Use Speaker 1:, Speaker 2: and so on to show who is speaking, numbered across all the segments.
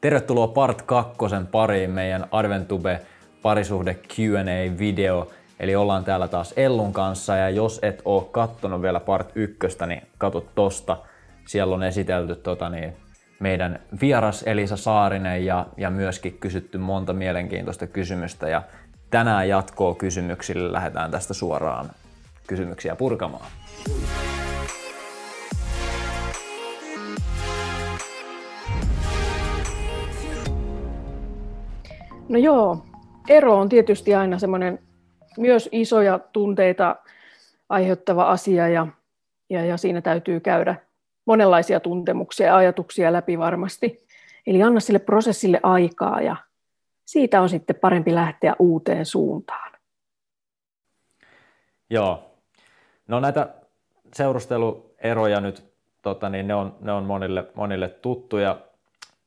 Speaker 1: Tervetuloa part kakkosen pariin meidän Adventube parisuhde Q&A-video. Eli ollaan täällä taas Ellun kanssa ja jos et oo kattonut vielä part ykköstä, niin katso tosta. Siellä on esitelty tota, niin, meidän vieras Elisa Saarinen ja, ja myöskin kysytty monta mielenkiintoista kysymystä. Ja tänään jatkoa kysymyksille lähdetään tästä suoraan kysymyksiä purkamaan.
Speaker 2: No joo, ero on tietysti aina semmoinen myös isoja tunteita aiheuttava asia ja, ja, ja siinä täytyy käydä monenlaisia tuntemuksia ja ajatuksia läpi varmasti. Eli anna sille prosessille aikaa ja siitä on sitten parempi lähteä uuteen suuntaan.
Speaker 1: Joo. No näitä seurustelueroja nyt, tota, niin ne on, ne on monille, monille tuttuja,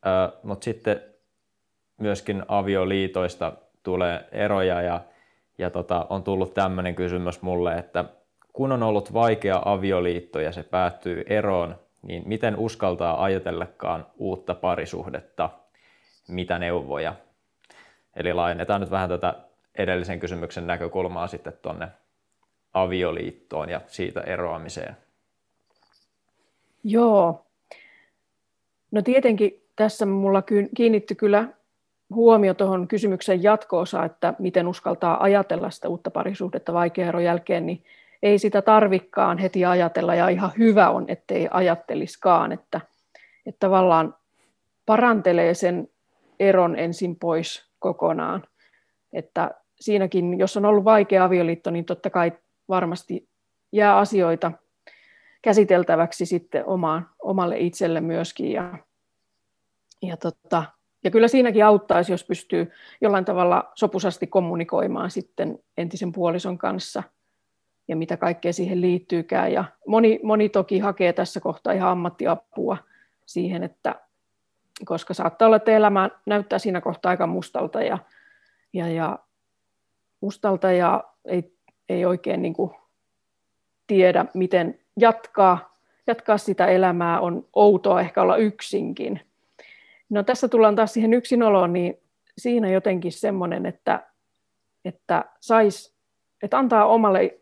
Speaker 1: äh, mutta sitten myöskin avioliitoista tulee eroja ja, ja tota, on tullut tämmöinen kysymys mulle, että kun on ollut vaikea avioliitto ja se päättyy eroon, niin miten uskaltaa ajatellekaan uutta parisuhdetta, mitä neuvoja? Eli laajennetaan nyt vähän tätä edellisen kysymyksen näkökulmaa sitten tuonne avioliittoon ja siitä eroamiseen.
Speaker 2: Joo. No tietenkin tässä mulla kiinnitty kyllä huomio tuohon kysymyksen jatko että miten uskaltaa ajatella sitä uutta parisuhdetta vaikean jälkeen, niin ei sitä tarvikkaan heti ajatella ja ihan hyvä on, ettei ajatteliskaan, että, että tavallaan parantelee sen eron ensin pois kokonaan. Että siinäkin, jos on ollut vaikea avioliitto, niin totta kai varmasti jää asioita käsiteltäväksi sitten omaan, omalle itselle myöskin. Ja, ja tota, ja kyllä siinäkin auttaisi, jos pystyy jollain tavalla sopusasti kommunikoimaan sitten entisen puolison kanssa ja mitä kaikkea siihen liittyykään. Ja moni, moni toki hakee tässä kohtaa ihan ammattiapua siihen, että koska saattaa olla, että elämä näyttää siinä kohtaa aika mustalta ja, ja, ja, mustalta ja ei, ei oikein niin kuin tiedä, miten jatkaa, jatkaa sitä elämää. On outoa ehkä olla yksinkin No tässä tullaan taas siihen yksinoloon, niin siinä jotenkin semmoinen, että, että, sais, että antaa omalle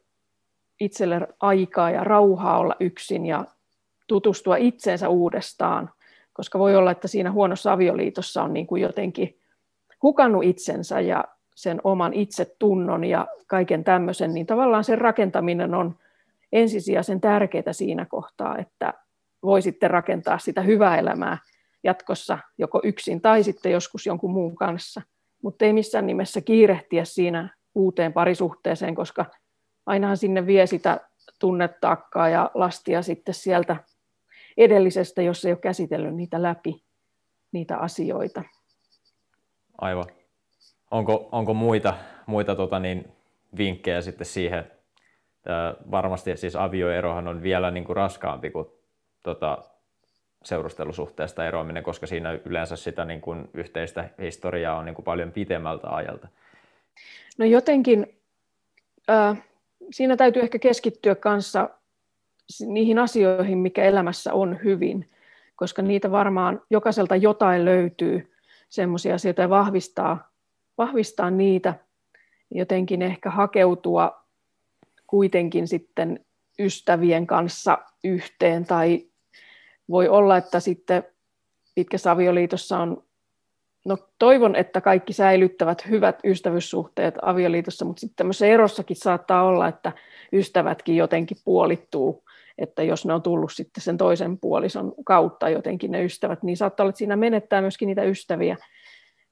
Speaker 2: itselle aikaa ja rauhaa olla yksin ja tutustua itseensä uudestaan, koska voi olla, että siinä huonossa avioliitossa on niin kuin jotenkin hukannut itsensä ja sen oman itsetunnon ja kaiken tämmöisen, niin tavallaan sen rakentaminen on ensisijaisen tärkeää siinä kohtaa, että voi sitten rakentaa sitä hyvää elämää jatkossa joko yksin tai sitten joskus jonkun muun kanssa. Mutta ei missään nimessä kiirehtiä siinä uuteen parisuhteeseen, koska ainahan sinne vie sitä tunnetaakkaa ja lastia sitten sieltä edellisestä, jos ei ole käsitellyt niitä läpi, niitä asioita.
Speaker 1: Aivan. Onko, onko muita, muita tota niin, vinkkejä sitten siihen? Tämä varmasti siis avioerohan on vielä niin kuin raskaampi kuin tota, seurustelusuhteesta eroaminen, koska siinä yleensä sitä niin kuin yhteistä historiaa on niin kuin paljon pitemmältä ajalta.
Speaker 2: No jotenkin äh, siinä täytyy ehkä keskittyä kanssa niihin asioihin, mikä elämässä on hyvin, koska niitä varmaan jokaiselta jotain löytyy, semmoisia asioita ja vahvistaa, vahvistaa niitä, jotenkin ehkä hakeutua kuitenkin sitten ystävien kanssa yhteen tai voi olla, että sitten pitkässä avioliitossa on, no toivon, että kaikki säilyttävät hyvät ystävyyssuhteet avioliitossa, mutta sitten tämmöisessä erossakin saattaa olla, että ystävätkin jotenkin puolittuu, että jos ne on tullut sitten sen toisen puolison kautta jotenkin ne ystävät, niin saattaa olla, että siinä menettää myöskin niitä ystäviä,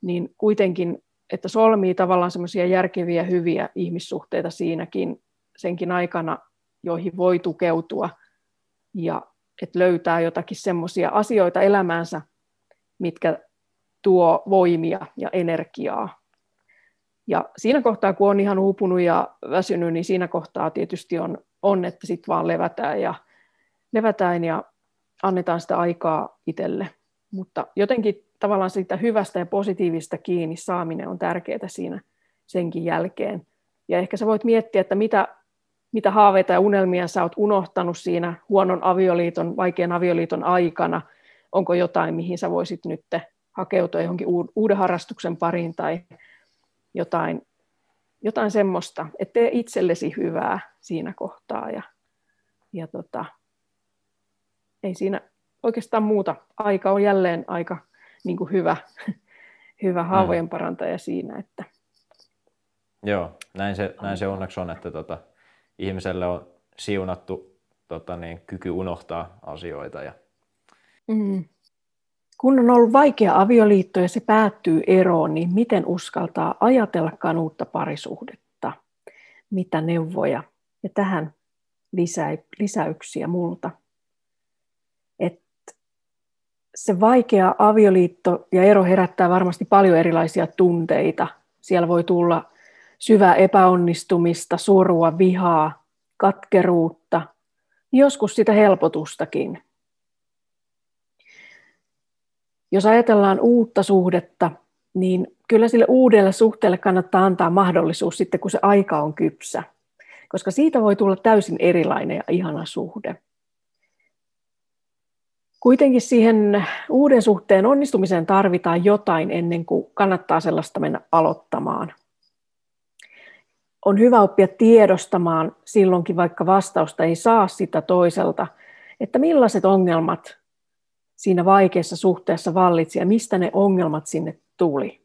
Speaker 2: niin kuitenkin, että solmii tavallaan semmoisia järkeviä, hyviä ihmissuhteita siinäkin senkin aikana, joihin voi tukeutua ja että löytää jotakin semmoisia asioita elämäänsä, mitkä tuo voimia ja energiaa. Ja siinä kohtaa, kun on ihan uupunut ja väsynyt, niin siinä kohtaa tietysti on, on että sitten vaan levätään ja, levätään ja annetaan sitä aikaa itselle. Mutta jotenkin tavallaan siitä hyvästä ja positiivista kiinni saaminen on tärkeää siinä senkin jälkeen. Ja ehkä sä voit miettiä, että mitä mitä haaveita ja unelmia sä oot unohtanut siinä huonon avioliiton, vaikean avioliiton aikana, onko jotain, mihin sä voisit nyt hakeutua johonkin uuden harrastuksen pariin tai jotain, jotain semmoista, että tee itsellesi hyvää siinä kohtaa ja, ja tota, ei siinä oikeastaan muuta. Aika on jälleen aika niin kuin hyvä, hyvä mm. haavojen parantaja siinä. Että...
Speaker 1: Joo, näin se, näin se onneksi on, että tota, ihmiselle on siunattu tota niin, kyky unohtaa asioita. Ja...
Speaker 2: Mm. Kun on ollut vaikea avioliitto ja se päättyy eroon, niin miten uskaltaa ajatellakaan uutta parisuhdetta? Mitä neuvoja? Ja tähän lisä, lisäyksiä multa. Et se vaikea avioliitto ja ero herättää varmasti paljon erilaisia tunteita. Siellä voi tulla syvää epäonnistumista, surua, vihaa, katkeruutta, joskus sitä helpotustakin. Jos ajatellaan uutta suhdetta, niin kyllä sille uudelle suhteelle kannattaa antaa mahdollisuus sitten, kun se aika on kypsä, koska siitä voi tulla täysin erilainen ja ihana suhde. Kuitenkin siihen uuden suhteen onnistumiseen tarvitaan jotain ennen kuin kannattaa sellaista mennä aloittamaan. On hyvä oppia tiedostamaan silloinkin, vaikka vastausta ei saa sitä toiselta, että millaiset ongelmat siinä vaikeassa suhteessa vallitsi ja mistä ne ongelmat sinne tuli.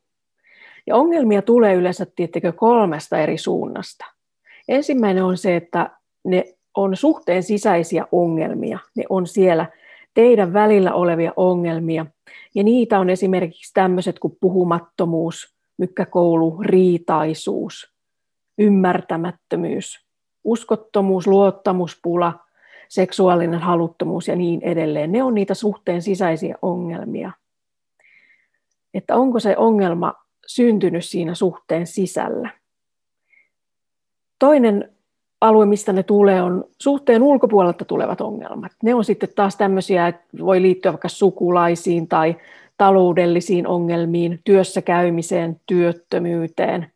Speaker 2: Ja ongelmia tulee yleensä tiettekö kolmesta eri suunnasta. Ensimmäinen on se, että ne on suhteen sisäisiä ongelmia. Ne on siellä teidän välillä olevia ongelmia. Ja niitä on esimerkiksi tämmöiset kuin puhumattomuus, mykkäkoulu, riitaisuus, ymmärtämättömyys, uskottomuus, luottamuspula, seksuaalinen haluttomuus ja niin edelleen. Ne on niitä suhteen sisäisiä ongelmia. Että onko se ongelma syntynyt siinä suhteen sisällä. Toinen alue, mistä ne tulee, on suhteen ulkopuolelta tulevat ongelmat. Ne on sitten taas tämmöisiä, että voi liittyä vaikka sukulaisiin tai taloudellisiin ongelmiin, työssä käymiseen, työttömyyteen,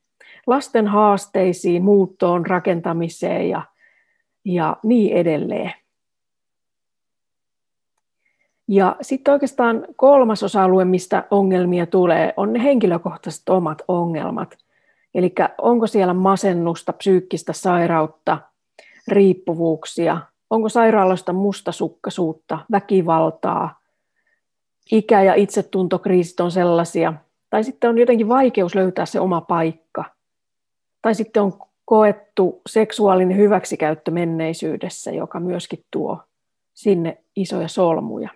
Speaker 2: lasten haasteisiin, muuttoon, rakentamiseen ja, ja niin edelleen. Ja sitten oikeastaan kolmas osa-alue, mistä ongelmia tulee, on ne henkilökohtaiset omat ongelmat. Eli onko siellä masennusta, psyykkistä sairautta, riippuvuuksia, onko sairaaloista mustasukkaisuutta, väkivaltaa, ikä- ja itsetuntokriisit on sellaisia, tai sitten on jotenkin vaikeus löytää se oma paikka, tai sitten on koettu seksuaalinen hyväksikäyttö menneisyydessä, joka myöskin tuo sinne isoja solmuja.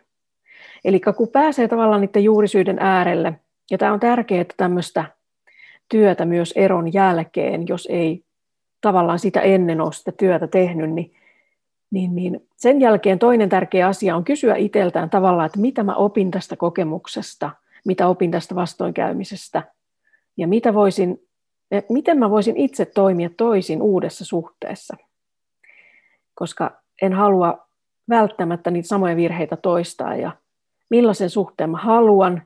Speaker 2: Eli kun pääsee tavallaan niiden juurisyiden äärelle, ja tämä on tärkeää, että tämmöistä työtä myös eron jälkeen, jos ei tavallaan sitä ennen ole sitä työtä tehnyt, niin, niin, niin sen jälkeen toinen tärkeä asia on kysyä itseltään tavallaan, että mitä mä opin tästä kokemuksesta, mitä opin tästä vastoinkäymisestä, ja mitä voisin, miten mä voisin itse toimia toisin uudessa suhteessa. Koska en halua välttämättä niitä samoja virheitä toistaa ja millaisen suhteen mä haluan,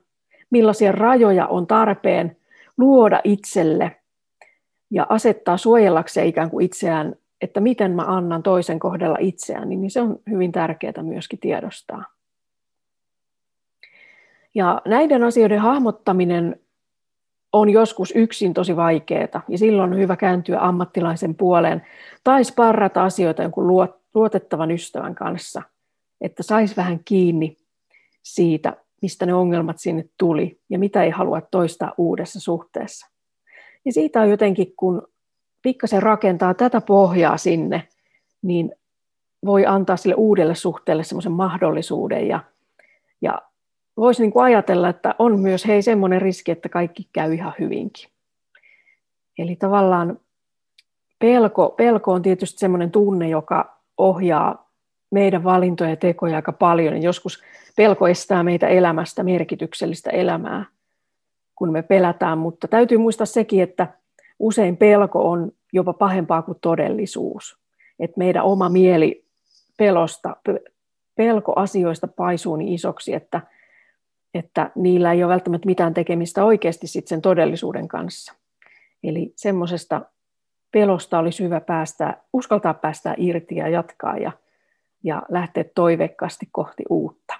Speaker 2: millaisia rajoja on tarpeen luoda itselle ja asettaa suojellakseen ikään kuin itseään, että miten mä annan toisen kohdella itseään, niin se on hyvin tärkeää myöskin tiedostaa. Ja näiden asioiden hahmottaminen on joskus yksin tosi vaikeaa, ja silloin on hyvä kääntyä ammattilaisen puoleen tai sparrata asioita jonkun luotettavan ystävän kanssa, että saisi vähän kiinni siitä, mistä ne ongelmat sinne tuli ja mitä ei halua toistaa uudessa suhteessa. Ja siitä on jotenkin, kun pikkasen rakentaa tätä pohjaa sinne, niin voi antaa sille uudelle suhteelle semmoisen mahdollisuuden ja, ja voisi niin kuin ajatella, että on myös hei semmoinen riski, että kaikki käy ihan hyvinkin. Eli tavallaan pelko, pelko on tietysti semmoinen tunne, joka ohjaa meidän valintoja ja tekoja aika paljon. Joskus pelko estää meitä elämästä merkityksellistä elämää, kun me pelätään, mutta täytyy muistaa sekin, että usein pelko on jopa pahempaa kuin todellisuus. Että meidän oma mieli pelosta, pelko asioista paisuu niin isoksi, että, että niillä ei ole välttämättä mitään tekemistä oikeasti sit sen todellisuuden kanssa. Eli semmoisesta pelosta olisi hyvä päästä, uskaltaa päästä irti ja jatkaa ja, ja lähteä toiveikkaasti kohti uutta.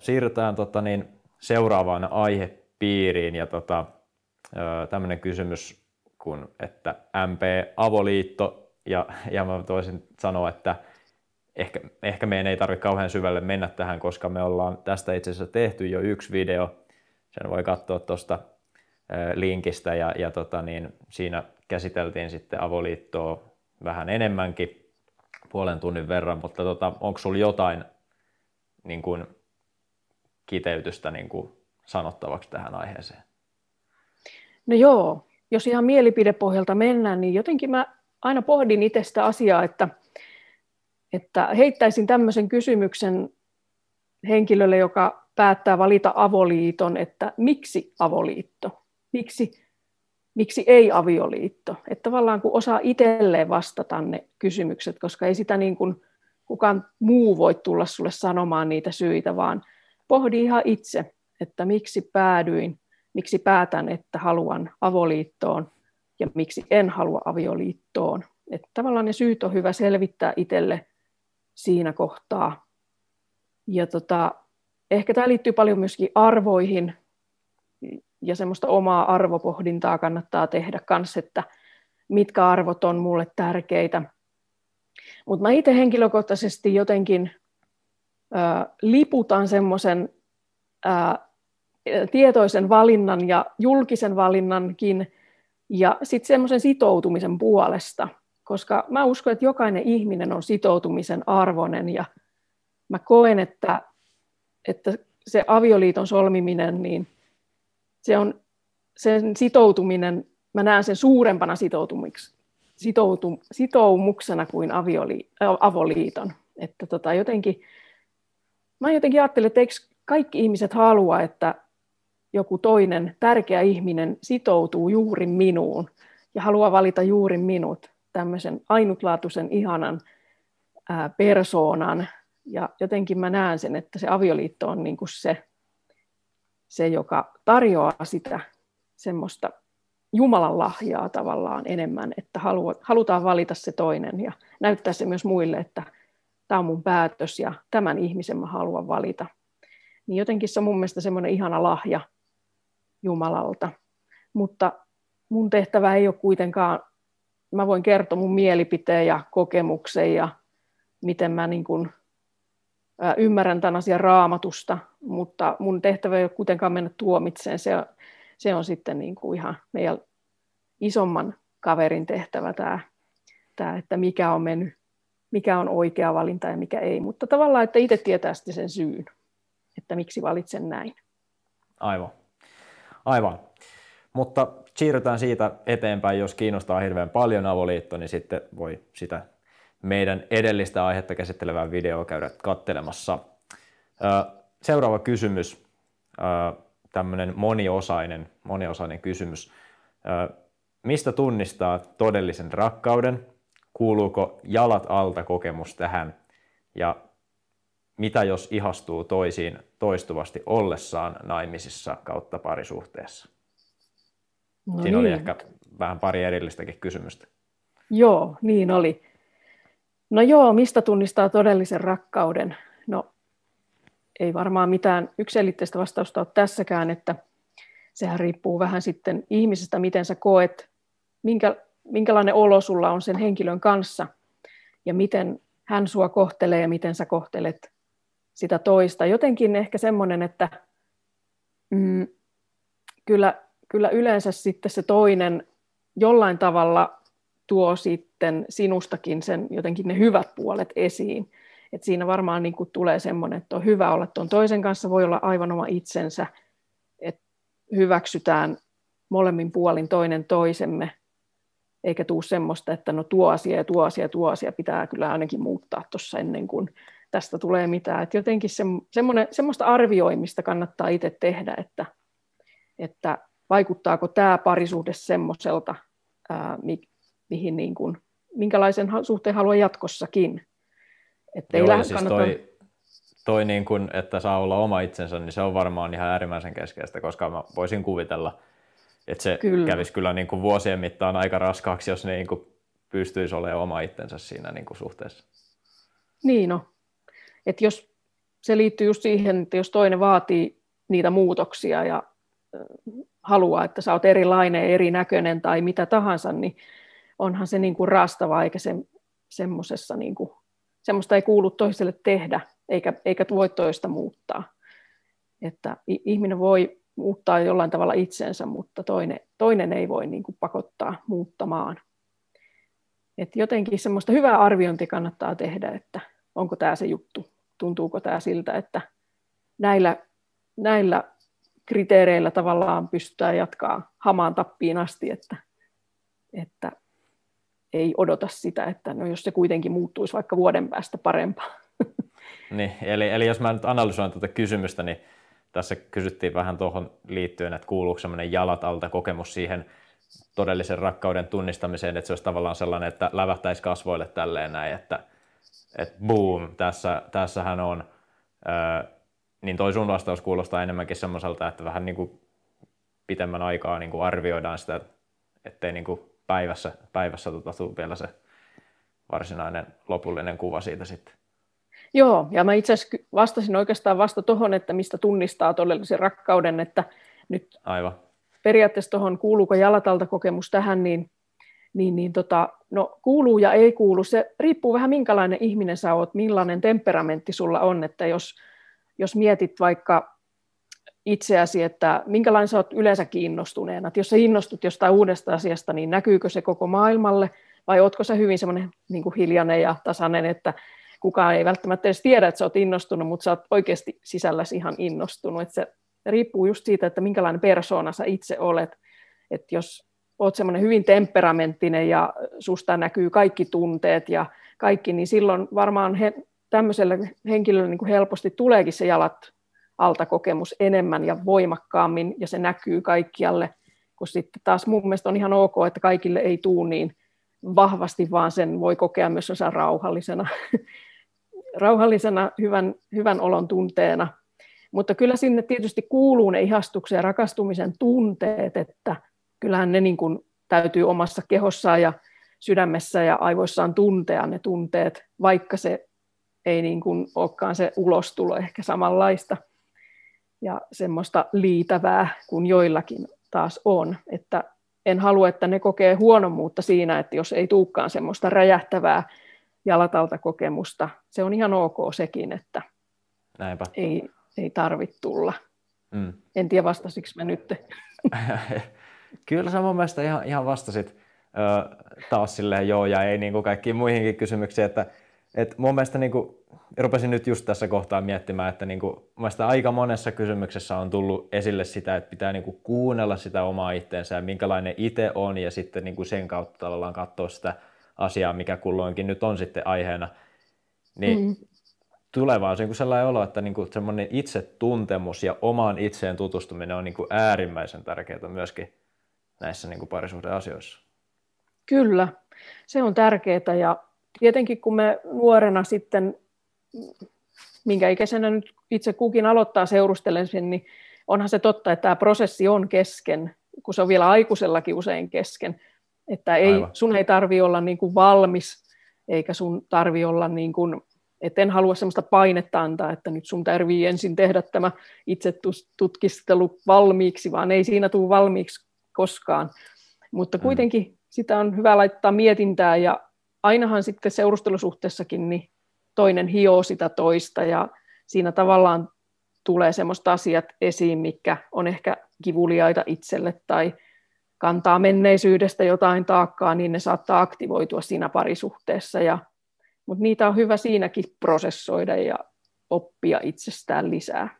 Speaker 1: Siirrytään tota niin, seuraavaan aihe piiriin ja tota, tämmöinen kysymys kuin, että MP-avoliitto ja, ja mä voisin sanoa, että ehkä, ehkä meidän ei tarvitse kauhean syvälle mennä tähän, koska me ollaan tästä itse asiassa tehty jo yksi video, sen voi katsoa tuosta linkistä ja, ja tota niin, siinä käsiteltiin sitten avoliittoa vähän enemmänkin, puolen tunnin verran, mutta tota, onko sulla jotain niin kuin, kiteytystä niin kuin, sanottavaksi tähän aiheeseen?
Speaker 2: No joo, jos ihan mielipidepohjalta mennään, niin jotenkin mä aina pohdin itse sitä asiaa, että, että heittäisin tämmöisen kysymyksen henkilölle, joka päättää valita avoliiton, että miksi avoliitto? Miksi, miksi ei avioliitto? Että tavallaan kun osaa itselleen vastata ne kysymykset, koska ei sitä niin kuin kukaan muu voi tulla sulle sanomaan niitä syitä, vaan pohdi ihan itse, että miksi päädyin, miksi päätän, että haluan avoliittoon ja miksi en halua avioliittoon. Että tavallaan ne syyt on hyvä selvittää itselle siinä kohtaa. Ja tota, ehkä tämä liittyy paljon myöskin arvoihin ja semmoista omaa arvopohdintaa kannattaa tehdä kanssa, että mitkä arvot on mulle tärkeitä. Mutta mä itse henkilökohtaisesti jotenkin ää, liputan semmoisen tietoisen valinnan ja julkisen valinnankin ja sitten semmoisen sitoutumisen puolesta, koska mä uskon, että jokainen ihminen on sitoutumisen arvoinen ja mä koen, että, että se avioliiton solmiminen, niin se on sen sitoutuminen, mä näen sen suurempana sitoutu, sitoumuksena kuin avioli, avoliiton. Että tota, jotenkin, mä jotenkin ajattelen, että eikö kaikki ihmiset halua, että joku toinen tärkeä ihminen sitoutuu juuri minuun ja haluaa valita juuri minut, tämmöisen ainutlaatuisen, ihanan ää, persoonan. Ja jotenkin mä näen sen, että se avioliitto on niin kuin se, se, joka tarjoaa sitä semmoista Jumalan lahjaa tavallaan enemmän, että halutaan valita se toinen ja näyttää se myös muille, että tämä on mun päätös ja tämän ihmisen mä haluan valita. Niin jotenkin se on mun mielestä semmoinen ihana lahja Jumalalta. Mutta mun tehtävä ei ole kuitenkaan, mä voin kertoa mun mielipiteen ja kokemuksen ja miten mä niin kuin, ymmärrän tämän asian raamatusta, mutta mun tehtävä ei ole kuitenkaan mennä tuomitseen. Se, se on sitten niin kuin ihan meidän isomman kaverin tehtävä tämä, tämä, että mikä on mennyt, mikä on oikea valinta ja mikä ei. Mutta tavallaan, että itse tietää sitten sen syyn, että miksi valitsen näin.
Speaker 1: Aivan. Aivan. Mutta siirrytään siitä eteenpäin, jos kiinnostaa hirveän paljon avoliitto, niin sitten voi sitä meidän edellistä aihetta käsittelevää videoa käydä kattelemassa. Seuraava kysymys, tämmöinen moniosainen, moniosainen kysymys. Mistä tunnistaa todellisen rakkauden? Kuuluuko jalat alta kokemus tähän? Ja mitä jos ihastuu toisiin toistuvasti ollessaan naimisissa kautta parisuhteessa? No Siinä niin. oli ehkä vähän pari erillistäkin kysymystä.
Speaker 2: Joo, niin oli. No joo, mistä tunnistaa todellisen rakkauden? No ei varmaan mitään yksilitteistä vastausta ole tässäkään, että sehän riippuu vähän sitten ihmisestä, miten sä koet, minkä, minkälainen olo sulla on sen henkilön kanssa ja miten hän sua kohtelee ja miten sä kohtelet sitä toista. Jotenkin ehkä semmoinen, että mm, kyllä, kyllä yleensä sitten se toinen jollain tavalla tuo sitten sinustakin sen jotenkin ne hyvät puolet esiin. Et siinä varmaan niin kuin tulee semmoinen, että on hyvä olla tuon toisen kanssa, voi olla aivan oma itsensä, että hyväksytään molemmin puolin toinen toisemme, eikä tule semmoista, että no tuo asia ja tuo asia ja tuo asia pitää kyllä ainakin muuttaa tuossa ennen kuin tästä tulee mitään. Et jotenkin se, semmoista arvioimista kannattaa itse tehdä, että, että vaikuttaako tämä parisuhde semmoiselta, mi, mihin niin kuin, minkälaisen suhteen haluaa jatkossakin.
Speaker 1: Että Joo, ei siis kannata... toi, toi niin kuin, että saa olla oma itsensä, niin se on varmaan ihan äärimmäisen keskeistä, koska mä voisin kuvitella, että se kyllä. kävisi kyllä niin kuin vuosien mittaan aika raskaaksi, jos ne niin kuin pystyisi olemaan oma itsensä siinä niin kuin suhteessa.
Speaker 2: Niin no, että jos se liittyy just siihen, että jos toinen vaatii niitä muutoksia ja haluaa, että sä oot erilainen, erinäköinen tai mitä tahansa, niin onhan se niin kuin raastavaa, eikä se semmoisessa, niin kuin, semmoista ei kuulu toiselle tehdä, eikä, eikä voi toista muuttaa. Että ihminen voi muuttaa jollain tavalla itsensä, mutta toinen, toinen ei voi niin kuin pakottaa muuttamaan. Et jotenkin semmoista hyvää arviointia kannattaa tehdä, että onko tämä se juttu, tuntuuko tämä siltä, että näillä, näillä kriteereillä tavallaan pystytään jatkaa hamaan tappiin asti, että, että ei odota sitä, että no jos se kuitenkin muuttuisi vaikka vuoden päästä parempaa.
Speaker 1: Niin, eli, eli jos mä nyt analysoin tuota kysymystä, niin tässä kysyttiin vähän tuohon liittyen, että kuuluuko semmoinen jalat alta kokemus siihen todellisen rakkauden tunnistamiseen, että se olisi tavallaan sellainen, että lävähtäisi kasvoille tälleen näin, että, että boom, tässä, tässähän on, niin toi sun vastaus kuulostaa enemmänkin semmoiselta, että vähän niin kuin pitemmän aikaa niin kuin arvioidaan sitä, ettei niin kuin päivässä, päivässä tota, vielä se varsinainen lopullinen kuva siitä sitten.
Speaker 2: Joo, ja mä itse asiassa vastasin oikeastaan vasta tuohon, että mistä tunnistaa todellisen rakkauden, että nyt
Speaker 1: Aivan.
Speaker 2: periaatteessa tuohon kuuluuko jalatalta kokemus tähän, niin, niin, niin tota, no, kuuluu ja ei kuulu. Se riippuu vähän minkälainen ihminen sä oot, millainen temperamentti sulla on, että jos, jos mietit vaikka itseäsi, että minkälainen sä oot yleensä kiinnostuneena, että jos sä innostut jostain uudesta asiasta, niin näkyykö se koko maailmalle, vai ootko sä hyvin semmoinen niin hiljainen ja tasainen, että kukaan ei välttämättä edes tiedä, että sä oot innostunut, mutta sä oot oikeasti sisälläsi ihan innostunut. Että se riippuu just siitä, että minkälainen persoona sä itse olet. Että jos oot semmoinen hyvin temperamenttinen ja susta näkyy kaikki tunteet ja kaikki, niin silloin varmaan he, tämmöiselle henkilölle niin kuin helposti tuleekin se jalat alta kokemus enemmän ja voimakkaammin, ja se näkyy kaikkialle, kun sitten taas mun mielestä on ihan ok, että kaikille ei tuu niin vahvasti, vaan sen voi kokea myös rauhallisena rauhallisena hyvän, hyvän olon tunteena. Mutta kyllä sinne tietysti kuuluu ne ihastuksen ja rakastumisen tunteet, että kyllähän ne niin kuin täytyy omassa kehossaan ja sydämessä ja aivoissaan tuntea ne tunteet, vaikka se ei niin kuin olekaan se ulostulo ehkä samanlaista ja semmoista liitävää kuin joillakin taas on. Että en halua, että ne kokee huonommuutta siinä, että jos ei tuukkaan semmoista räjähtävää jalatalta kokemusta. Se on ihan ok sekin, että
Speaker 1: Näinpä.
Speaker 2: ei, ei tarvitse tulla. Mm. En tiedä vastasiko mä nyt.
Speaker 1: Kyllä sä mun mielestä ihan, ihan vastasit ö, taas silleen joo ja ei niin kuin kaikkiin muihinkin kysymyksiin, että et mun mielestä niin kuin, rupesin nyt just tässä kohtaa miettimään, että niin kuin, aika monessa kysymyksessä on tullut esille sitä, että pitää niin kuin, kuunnella sitä omaa itteensä ja minkälainen itse on ja sitten niin kuin sen kautta tavallaan katsoa sitä asiaa, mikä kulloinkin nyt on sitten aiheena, niin mm. tulee vaan niin sellainen olo, että niin kuin semmoinen itsetuntemus ja omaan itseen tutustuminen on niin kuin äärimmäisen tärkeää myöskin näissä niin kuin parisuhdeasioissa.
Speaker 2: Kyllä, se on tärkeää ja tietenkin kun me nuorena sitten, minkä ikäisenä nyt itse kukin aloittaa seurustelemisen, niin onhan se totta, että tämä prosessi on kesken, kun se on vielä aikuisellakin usein kesken, että ei, sun ei tarvi olla niin kuin valmis, eikä sun tarvi olla, niin kuin, että en halua sellaista painetta antaa, että nyt sun tarvii ensin tehdä tämä itse tutkistelu valmiiksi, vaan ei siinä tule valmiiksi koskaan. Mutta mm. kuitenkin sitä on hyvä laittaa mietintää ja ainahan sitten seurustelusuhteessakin niin toinen hioo sitä toista ja siinä tavallaan tulee semmoista asiat esiin, mikä on ehkä kivuliaita itselle tai kantaa menneisyydestä jotain taakkaa, niin ne saattaa aktivoitua siinä parisuhteessa. Ja, mutta niitä on hyvä siinäkin prosessoida ja oppia itsestään lisää.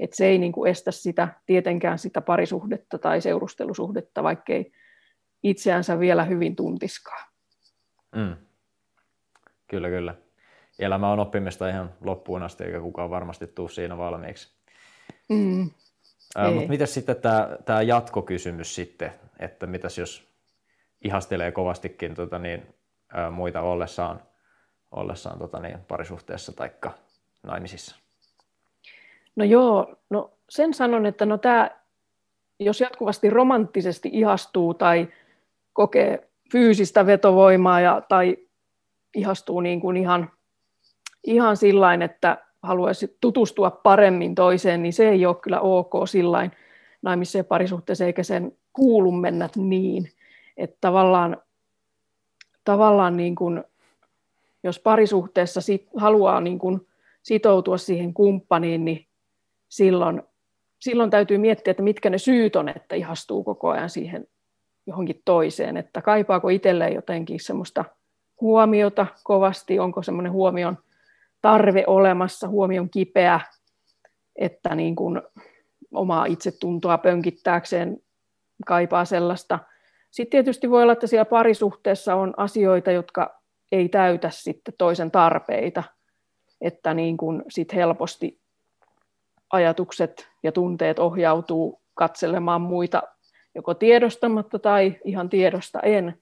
Speaker 2: Et se ei niin kuin estä sitä, tietenkään sitä parisuhdetta tai seurustelusuhdetta, vaikkei itseänsä vielä hyvin tuntiskaan.
Speaker 1: Mm. Kyllä, kyllä. Elämä on oppimista ihan loppuun asti, eikä kukaan varmasti tule siinä valmiiksi. Mm. Mutta miten sitten tämä, tämä jatkokysymys sitten, että mitäs jos ihastelee kovastikin tota niin, ää, muita ollessaan, ollessaan tota niin, parisuhteessa tai naimisissa?
Speaker 2: No joo, no sen sanon, että no tämä, jos jatkuvasti romanttisesti ihastuu tai kokee fyysistä vetovoimaa ja, tai ihastuu niin kuin ihan, ihan sillain, että haluaisi tutustua paremmin toiseen, niin se ei ole kyllä ok sillain. naimiseen parisuhteeseen, eikä sen kuulu mennä niin. Että tavallaan, tavallaan niin kuin, jos parisuhteessa sit haluaa niin kuin sitoutua siihen kumppaniin, niin silloin, silloin täytyy miettiä, että mitkä ne syyt on, että ihastuu koko ajan siihen johonkin toiseen, että kaipaako itselleen jotenkin semmoista huomiota kovasti, onko semmoinen huomion tarve olemassa, huomion kipeä, että niin kuin omaa itsetuntoa pönkittääkseen kaipaa sellaista. Sitten tietysti voi olla, että siellä parisuhteessa on asioita, jotka ei täytä sitten toisen tarpeita, että niin kuin sit helposti ajatukset ja tunteet ohjautuu katselemaan muita joko tiedostamatta tai ihan tiedosta en.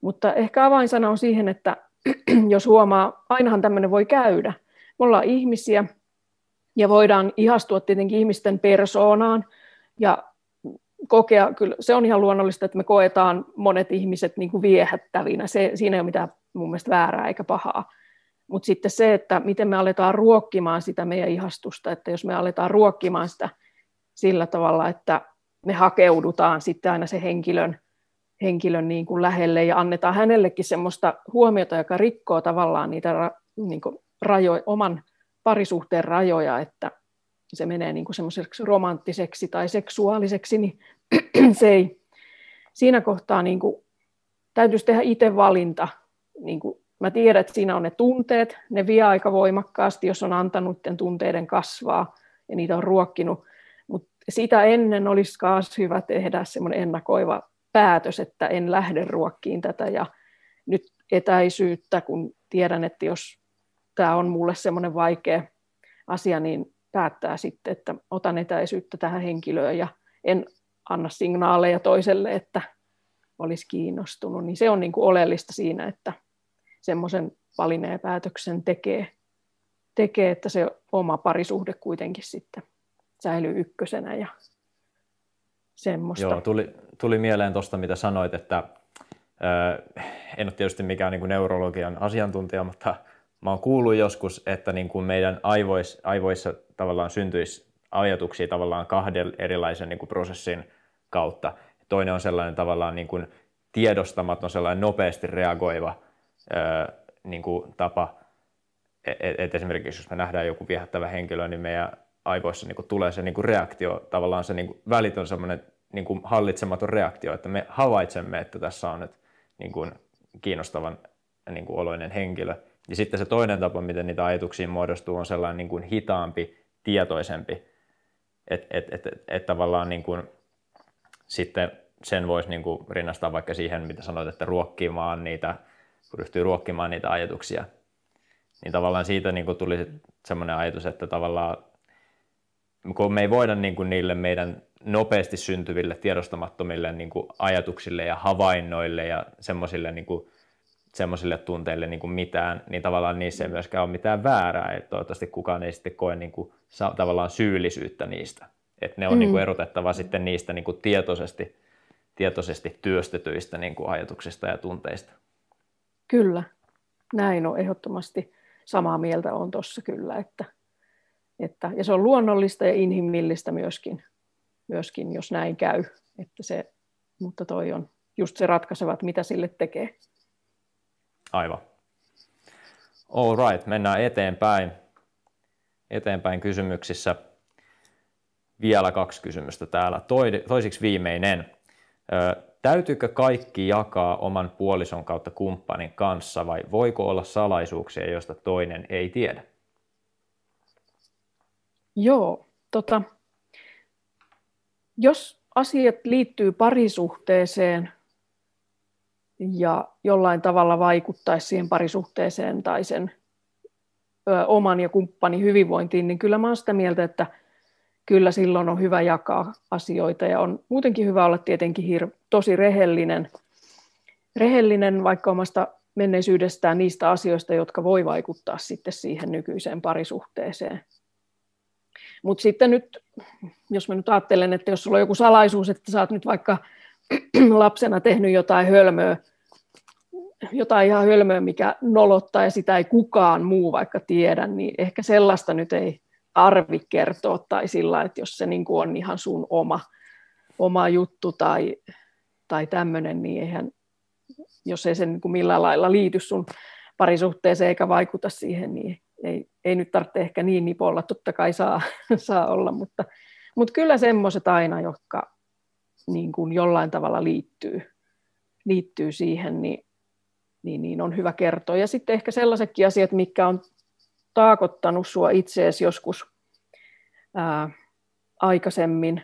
Speaker 2: Mutta ehkä avainsana on siihen, että jos huomaa, ainahan tämmöinen voi käydä. Me ollaan ihmisiä ja voidaan ihastua tietenkin ihmisten persoonaan ja kokea, kyllä se on ihan luonnollista, että me koetaan monet ihmiset niin kuin viehättävinä. Se, siinä ei ole mitään mun mielestä väärää eikä pahaa. Mutta sitten se, että miten me aletaan ruokkimaan sitä meidän ihastusta, että jos me aletaan ruokkimaan sitä sillä tavalla, että me hakeudutaan sitten aina se henkilön, henkilön niin kuin lähelle ja annetaan hänellekin semmoista huomiota, joka rikkoo tavallaan niitä niin kuin rajo, oman parisuhteen rajoja, että se menee niin kuin semmoiseksi romanttiseksi tai seksuaaliseksi, niin se ei, siinä kohtaa niin kuin, täytyisi tehdä itse valinta. Niin kuin, mä tiedän, että siinä on ne tunteet, ne vie aika voimakkaasti, jos on antanut tunteiden kasvaa ja niitä on ruokkinut, sitä ennen olisi myös hyvä tehdä semmoinen ennakoiva päätös, että en lähde ruokkiin tätä ja nyt etäisyyttä, kun tiedän, että jos tämä on mulle semmoinen vaikea asia, niin päättää sitten, että otan etäisyyttä tähän henkilöön ja en anna signaaleja toiselle, että olisi kiinnostunut, niin se on niin kuin oleellista siinä, että semmoisen valinnan ja päätöksen tekee, tekee, että se oma parisuhde kuitenkin sitten säilyy ykkösenä ja semmoista.
Speaker 1: Joo, tuli, tuli mieleen tuosta, mitä sanoit, että äh, en ole tietysti mikään niin kuin neurologian asiantuntija, mutta mä oon kuullut joskus, että niin kuin meidän aivoissa, aivoissa tavallaan syntyisi ajatuksia tavallaan kahden erilaisen niin kuin prosessin kautta. Toinen on sellainen tavallaan niin kuin tiedostamaton, sellainen nopeasti reagoiva ää, niin kuin tapa, että e, et esimerkiksi jos me nähdään joku viehättävä henkilö, niin meidän aivoissa niin kuin tulee se niin kuin reaktio, tavallaan se niin kuin välitön semmoinen niin kuin hallitsematon reaktio, että me havaitsemme, että tässä on nyt niin kuin kiinnostavan niin kuin oloinen henkilö. Ja sitten se toinen tapa, miten niitä ajatuksia muodostuu, on sellainen niin kuin hitaampi, tietoisempi, että et, et, et, et tavallaan niin kuin, sitten sen voisi niin kuin rinnastaa vaikka siihen, mitä sanoit, että ruokkimaan niitä, ryhtyy ruokkimaan niitä ajatuksia, niin tavallaan siitä niin kuin tuli semmoinen ajatus, että tavallaan kun me ei voida niin kuin niille meidän nopeasti syntyville tiedostamattomille niin kuin ajatuksille ja havainnoille ja semmoisille niin kuin semmoisille tunteille niin kuin mitään, niin tavallaan niissä ei myöskään ole mitään väärää, että toivottavasti kukaan ei sitten koe niin kuin, tavallaan syyllisyyttä niistä. Että ne on mm. niin kuin erotettava sitten niistä niin kuin tietoisesti, tietoisesti työstetyistä niin kuin ajatuksista ja tunteista.
Speaker 2: Kyllä, näin on ehdottomasti samaa mieltä on tuossa kyllä, että, että, ja se on luonnollista ja inhimillistä myöskin, myöskin jos näin käy, että se, mutta toi on just se ratkaisevat, mitä sille tekee.
Speaker 1: Aivan. All right, mennään eteenpäin. Eteenpäin kysymyksissä. Vielä kaksi kysymystä täällä. Toisiksi viimeinen. Täytyykö kaikki jakaa oman puolison kautta kumppanin kanssa vai voiko olla salaisuuksia, joista toinen ei tiedä?
Speaker 2: Joo, tota, jos asiat liittyy parisuhteeseen, ja jollain tavalla vaikuttaisi siihen parisuhteeseen tai sen ö, oman ja kumppanin hyvinvointiin, niin kyllä mä olen sitä mieltä, että kyllä silloin on hyvä jakaa asioita ja on muutenkin hyvä olla tietenkin hir- tosi rehellinen, rehellinen vaikka omasta menneisyydestään niistä asioista, jotka voi vaikuttaa sitten siihen nykyiseen parisuhteeseen. Mutta sitten nyt, jos mä nyt ajattelen, että jos sulla on joku salaisuus, että sä oot nyt vaikka lapsena tehnyt jotain hölmöä, jotain ihan hölmöä, mikä nolottaa ja sitä ei kukaan muu vaikka tiedä, niin ehkä sellaista nyt ei arvi kertoa tai sillä, että jos se niin kuin on ihan sun oma, oma juttu tai, tai tämmöinen, niin eihän, jos ei se niin kuin millään lailla liity sun parisuhteeseen eikä vaikuta siihen, niin ei, ei nyt tarvitse ehkä niin nipolla, totta kai saa, saa olla, mutta, mutta kyllä semmoiset aina, jotka niin kuin jollain tavalla liittyy, liittyy siihen, niin, niin, niin on hyvä kertoa. Ja sitten ehkä sellaisetkin asiat, mitkä on taakottanut sua itseesi joskus ää, aikaisemmin,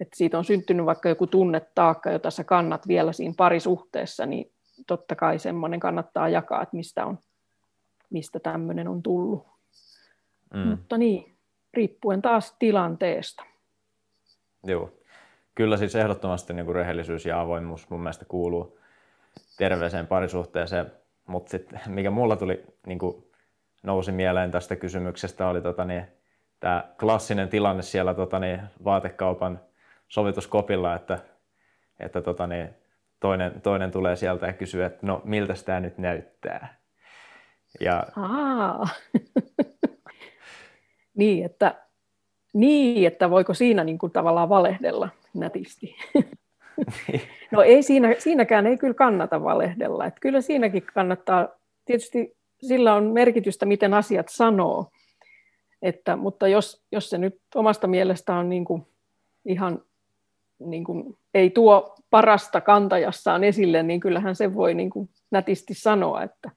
Speaker 2: että siitä on syntynyt vaikka joku tunnetaakka, jota sä kannat vielä siinä parisuhteessa, niin totta kai semmoinen kannattaa jakaa, että mistä, on, mistä tämmöinen on tullut. Mm. Mutta niin, riippuen taas tilanteesta.
Speaker 1: Joo. Kyllä siis ehdottomasti niin kuin rehellisyys ja avoimuus mun mielestä kuuluu terveeseen parisuhteeseen, mutta sitten mikä mulla tuli niin kuin nousi mieleen tästä kysymyksestä oli tota, niin, tämä klassinen tilanne siellä tota, niin, vaatekaupan sovituskopilla, että, että tota, niin, toinen, toinen tulee sieltä ja kysyy, että no miltä tämä nyt näyttää.
Speaker 2: Ja... niin, että, niin, että voiko siinä niin kuin tavallaan valehdella nätisti. no ei siinä, siinäkään ei kyllä kannata valehdella. Että kyllä siinäkin kannattaa, tietysti sillä on merkitystä, miten asiat sanoo. Että, mutta jos, jos se nyt omasta mielestä on niin kuin ihan niin kuin, ei tuo parasta kantajassaan esille, niin kyllähän se voi niin kuin nätisti sanoa, että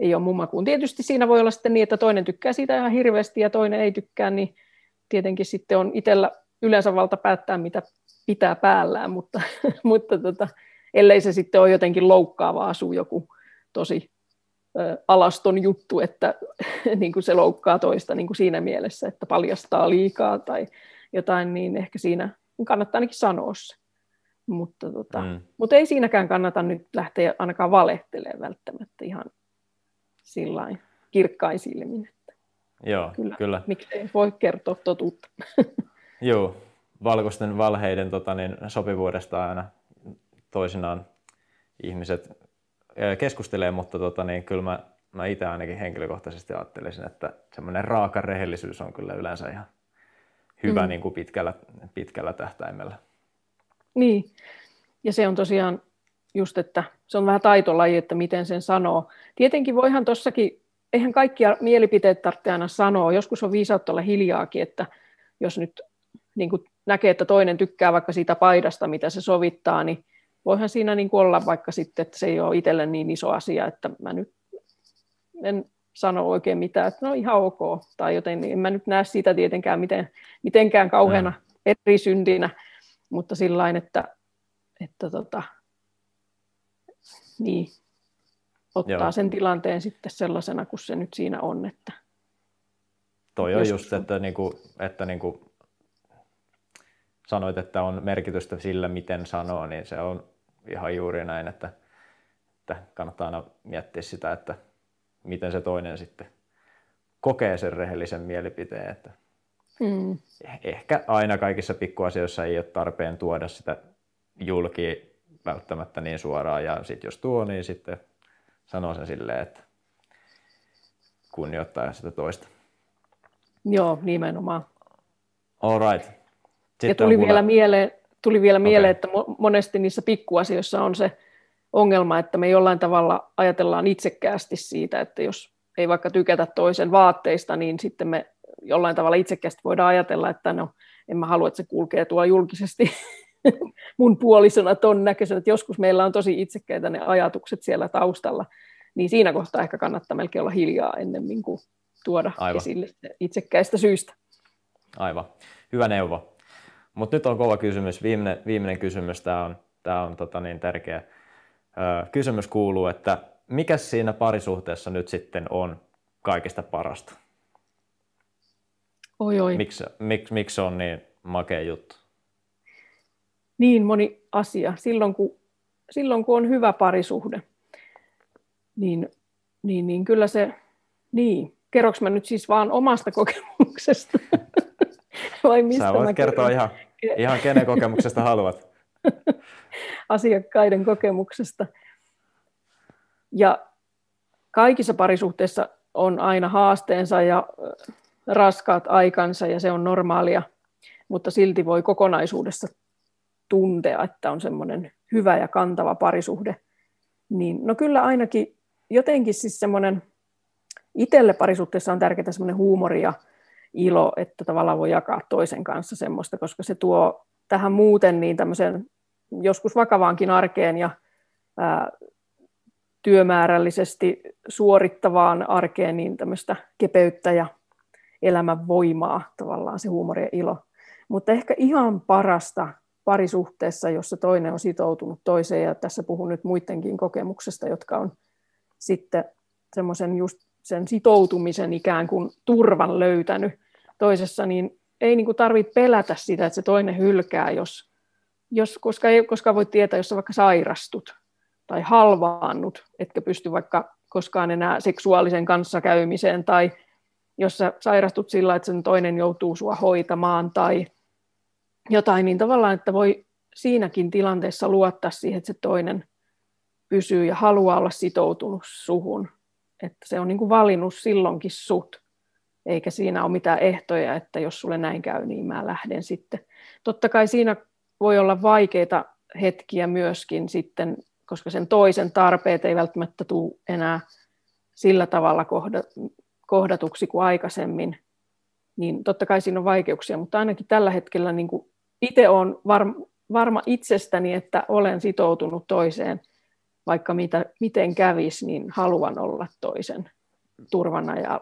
Speaker 2: ei ole mumma kuin. Tietysti siinä voi olla sitten niin, että toinen tykkää siitä ihan hirveästi ja toinen ei tykkää, niin tietenkin sitten on itsellä yleensä valta päättää, mitä pitää päällään, mutta, mutta tota, ellei se sitten ole jotenkin loukkaava asuu joku tosi alaston juttu, että niin kuin se loukkaa toista niin kuin siinä mielessä, että paljastaa liikaa tai jotain, niin ehkä siinä kannattaa ainakin sanoa se. Mutta, tota, mm. mutta ei siinäkään kannata nyt lähteä ainakaan valehtelemaan välttämättä ihan sillain kirkkain silmin. Että
Speaker 1: Joo, kyllä. kyllä.
Speaker 2: Miksei voi kertoa totuutta.
Speaker 1: Joo, valkoisten valheiden tota, niin, sopivuudesta aina toisinaan ihmiset keskustelee, mutta tota, niin, kyllä mä, mä itse ainakin henkilökohtaisesti ajattelisin, että semmoinen raaka rehellisyys on kyllä yleensä ihan hyvä mm. niin kuin pitkällä, pitkällä tähtäimellä.
Speaker 2: Niin, ja se on tosiaan just, että se on vähän taitolaji, että miten sen sanoo. Tietenkin voihan tuossakin, eihän kaikkia mielipiteet tarvitse aina sanoa, joskus on viisautta olla hiljaakin, että jos nyt niin kuin näkee, että toinen tykkää vaikka siitä paidasta, mitä se sovittaa, niin voihan siinä niin kuin olla vaikka sitten, että se ei ole itselle niin iso asia, että mä nyt en sano oikein mitään, että no ihan ok, tai joten en mä nyt näe sitä tietenkään miten, mitenkään kauheana eri syndinä, mutta sillä että, että tota, niin, ottaa Joo. sen tilanteen sitten sellaisena kuin se nyt siinä on. Että
Speaker 1: Toi on just, että, niinku, että niinku sanoit, että on merkitystä sillä, miten sanoo, niin se on ihan juuri näin, että, että kannattaa aina miettiä sitä, että miten se toinen sitten kokee sen rehellisen mielipiteen. Että mm. Ehkä aina kaikissa pikkuasioissa ei ole tarpeen tuoda sitä julki välttämättä niin suoraan, ja sitten jos tuo, niin sitten sanoo sen silleen, että kunnioittaa sitä toista.
Speaker 2: Joo, nimenomaan.
Speaker 1: All right.
Speaker 2: Sitten ja tuli vielä mieleen, tuli vielä mieleen, että monesti niissä pikkuasioissa on se ongelma, että me jollain tavalla ajatellaan itsekkäästi siitä, että jos ei vaikka tykätä toisen vaatteista, niin sitten me jollain tavalla itsekkäästi voidaan ajatella, että no, en mä halua, että se kulkee tuolla julkisesti mun puolisona ton näköisenä, että joskus meillä on tosi itsekkäitä ne ajatukset siellä taustalla, niin siinä kohtaa ehkä kannattaa melkein olla hiljaa ennemmin kuin tuoda Aivan. esille itsekkäistä syystä.
Speaker 1: Aivan. Hyvä neuvo. Mutta nyt on kova kysymys. Viimeinen, viimeinen kysymys, tämä on, tää on tota niin tärkeä. Kysymys kuuluu, että mikä siinä parisuhteessa nyt sitten on kaikista parasta?
Speaker 2: Oi, oi.
Speaker 1: Miksi, mik, miksi on niin makea juttu?
Speaker 2: Niin moni asia. Silloin kun, silloin kun on hyvä parisuhde, niin, niin, niin kyllä se, niin. Kerroks mä nyt siis vaan omasta kokemuksesta?
Speaker 1: Vai mistä Sä voit mä kertoa ihan, ihan kenen kokemuksesta haluat.
Speaker 2: Asiakkaiden kokemuksesta. Ja kaikissa parisuhteissa on aina haasteensa ja raskaat aikansa ja se on normaalia, mutta silti voi kokonaisuudessa tuntea, että on semmoinen hyvä ja kantava parisuhde. Niin, no kyllä ainakin jotenkin siis semmoinen, itselle parisuhteessa on tärkeää semmoinen huumori ja ilo, että tavallaan voi jakaa toisen kanssa semmoista, koska se tuo tähän muuten niin tämmöisen joskus vakavaankin arkeen ja ää, työmäärällisesti suorittavaan arkeen niin tämmöistä kepeyttä ja elämän voimaa, tavallaan se huumori ja ilo. Mutta ehkä ihan parasta parisuhteessa, jossa toinen on sitoutunut toiseen, ja tässä puhun nyt muidenkin kokemuksesta, jotka on sitten semmoisen just sen sitoutumisen ikään kuin turvan löytänyt toisessa, niin ei niin tarvitse pelätä sitä, että se toinen hylkää, jos, jos, koska ei koskaan voi tietää, jos sä vaikka sairastut tai halvaannut, etkä pysty vaikka koskaan enää seksuaalisen kanssakäymiseen, tai jos sä sairastut sillä, että sen toinen joutuu sua hoitamaan, tai jotain, niin tavallaan, että voi siinäkin tilanteessa luottaa siihen, että se toinen pysyy ja haluaa olla sitoutunut suhun. Että se on niin kuin valinnut silloinkin sut, eikä siinä ole mitään ehtoja, että jos sulle näin käy, niin mä lähden sitten. Totta kai siinä voi olla vaikeita hetkiä myöskin sitten, koska sen toisen tarpeet ei välttämättä tule enää sillä tavalla kohdatuksi kuin aikaisemmin, niin totta kai siinä on vaikeuksia, mutta ainakin tällä hetkellä niin kuin itse olen varma, varma itsestäni, että olen sitoutunut toiseen, vaikka mitä, miten kävisi, niin haluan olla toisen turvana ja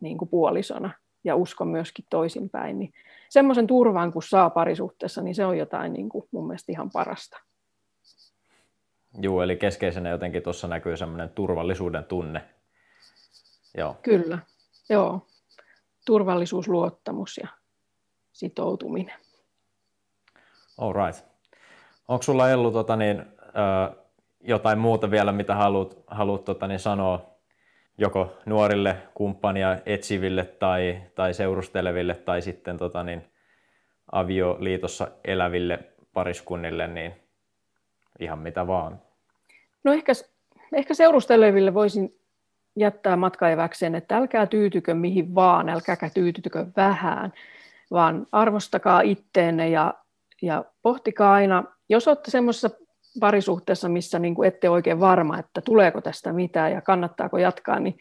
Speaker 2: niin kuin puolisona ja uskon myöskin toisinpäin. Niin semmoisen turvan, kun saa parisuhteessa, niin se on jotain niin kuin mun mielestä ihan parasta.
Speaker 1: Joo, eli keskeisenä jotenkin tuossa näkyy semmoinen turvallisuuden tunne.
Speaker 2: Joo. Kyllä, joo. Turvallisuus, luottamus ja sitoutuminen.
Speaker 1: All right. Onko sulla Ellu tota, niin, ö, jotain muuta vielä, mitä haluat, haluat tota, niin, sanoa joko nuorille kumppania etsiville tai, tai seurusteleville tai sitten tota, niin, avioliitossa eläville pariskunnille, niin ihan mitä vaan.
Speaker 2: No ehkä, ehkä seurusteleville voisin jättää matkaeväkseen, että älkää tyytykö mihin vaan, älkääkä tyytykö vähän, vaan arvostakaa itteenne ja ja pohtikaa aina, jos olette semmoisessa parisuhteessa, missä niin kuin ette oikein varma, että tuleeko tästä mitään ja kannattaako jatkaa, niin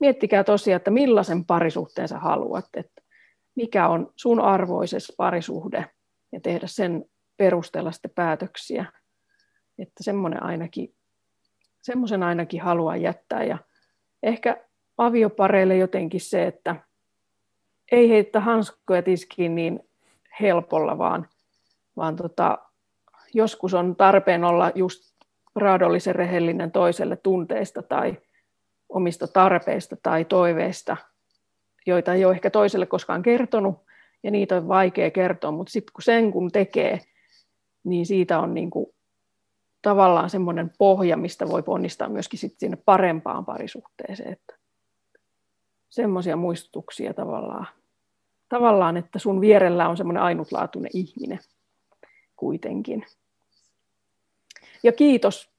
Speaker 2: miettikää tosiaan, että millaisen parisuhteen sä haluat, että mikä on sun arvoisessa parisuhde ja tehdä sen perusteella sitten päätöksiä. Että semmoinen ainakin, semmoisen ainakin haluan jättää ja ehkä aviopareille jotenkin se, että ei heitä hanskoja tiskiin niin helpolla, vaan vaan tota, joskus on tarpeen olla just raadollisen rehellinen toiselle tunteista tai omista tarpeista tai toiveista, joita ei ole ehkä toiselle koskaan kertonut, ja niitä on vaikea kertoa, mutta sitten kun sen kun tekee, niin siitä on niin kuin tavallaan semmoinen pohja, mistä voi ponnistaa myöskin sit sinne parempaan parisuhteeseen. Että semmoisia muistutuksia tavallaan, tavallaan, että sun vierellä on semmoinen ainutlaatuinen ihminen kuitenkin. Ja kiitos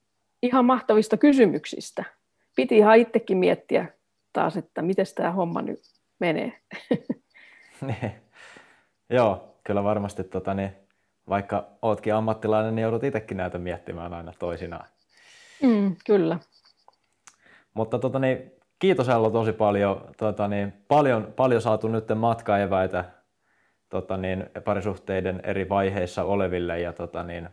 Speaker 2: ihan mahtavista kysymyksistä. Piti ihan itsekin miettiä taas, että miten tämä homma nyt menee.
Speaker 1: Niin. Joo, kyllä varmasti tota, niin, vaikka ootkin ammattilainen, niin joudut itsekin näitä miettimään aina toisinaan.
Speaker 2: Mm, kyllä.
Speaker 1: Mutta tota, niin, kiitos Ello tosi paljon. Tota, niin, paljon. Paljon saatu nyt matkaeväitä tota niin, parisuhteiden eri vaiheissa oleville ja tota niin,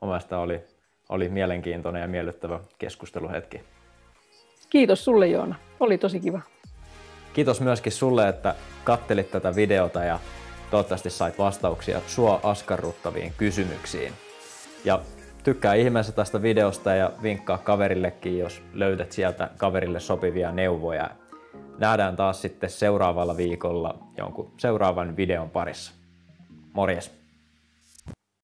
Speaker 1: omasta oli, oli mielenkiintoinen ja miellyttävä keskusteluhetki.
Speaker 2: Kiitos sulle Joona, oli tosi kiva.
Speaker 1: Kiitos myöskin sulle, että kattelit tätä videota ja toivottavasti sait vastauksia sua askarruttaviin kysymyksiin. Ja tykkää ihmeessä tästä videosta ja vinkkaa kaverillekin, jos löydät sieltä kaverille sopivia neuvoja nähdään taas sitten seuraavalla viikolla jonkun seuraavan videon parissa. Morjes!